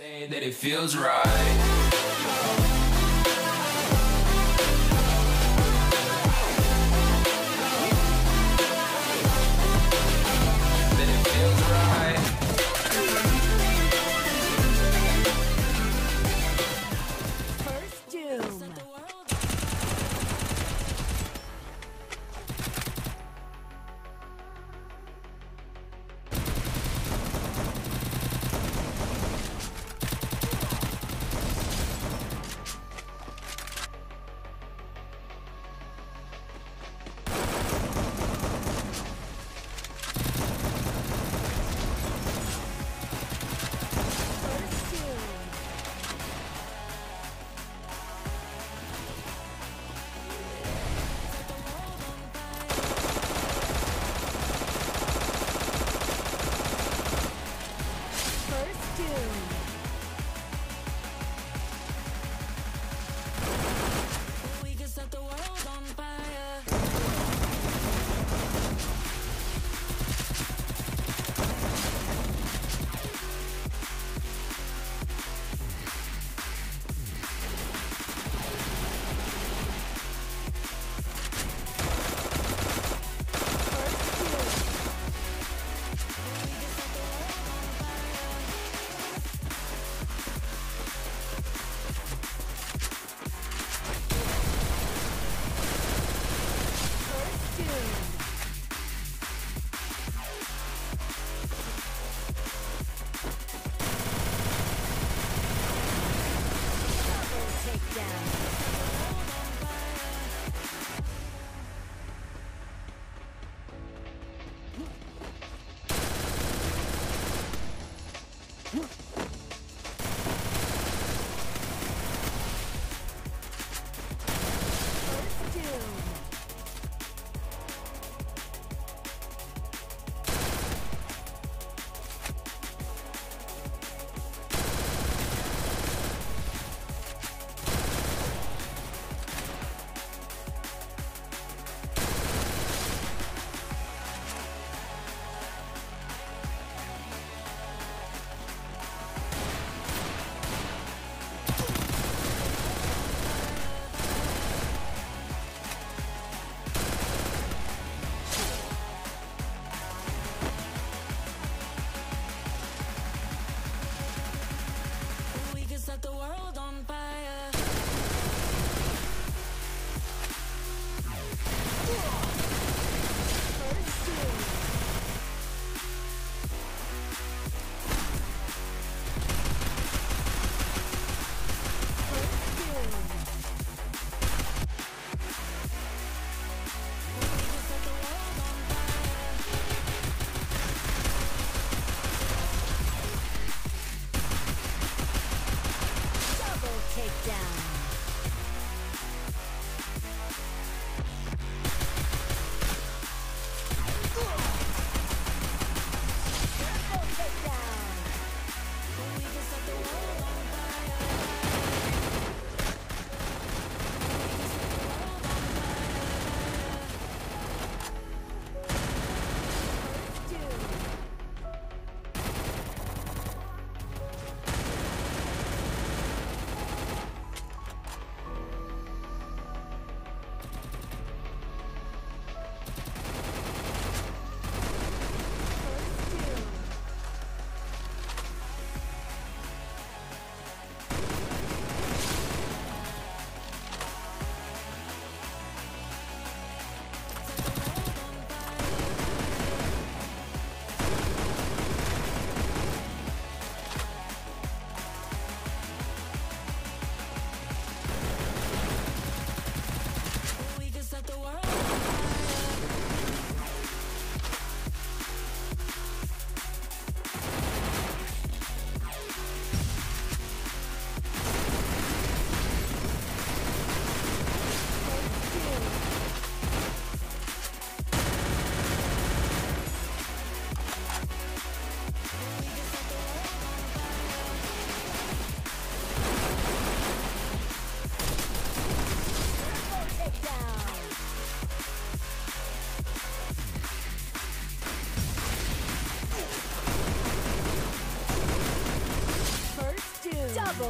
Saying that it feels right.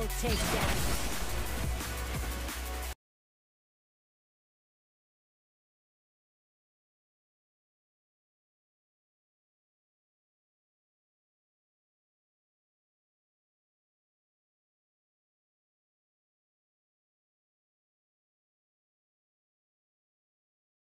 Double takedown.